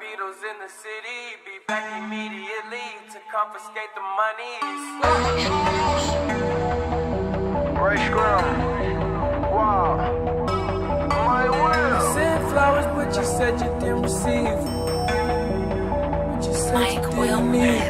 Beatles in the city. Be back immediately to confiscate the monies. Rae Sremmurd. Wow. My will. Sent flowers, but you said you didn't receive. But you said Mike you didn't Will need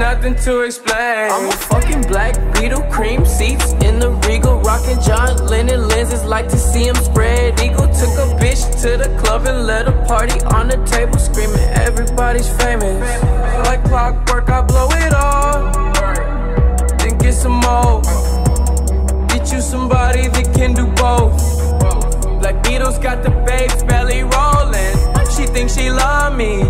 Nothing to explain. I'm a fucking black Beatle, cream seats in the regal, rocking John Lennon lenses. Like to see him spread eagle. Took a bitch to the club and let a party on the table, screaming everybody's famous. Like clockwork, I blow it all, then get some more. Get you somebody that can do both. Black Beatles got the babes belly rolling. She thinks she love me,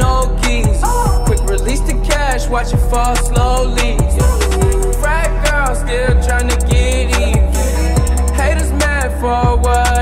old geese. Quick release the cash, watch it fall slowly. Frat girl still trying to get in. Haters mad for whatever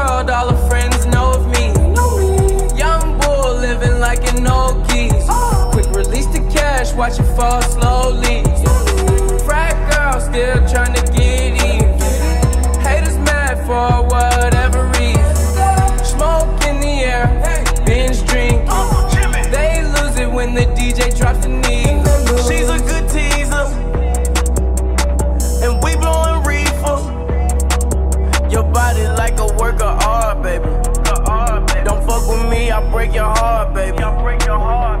all her friends know of me. Young bull living like an old geese. Quick release the cash, watch it fall break your heart, baby. Break your heart,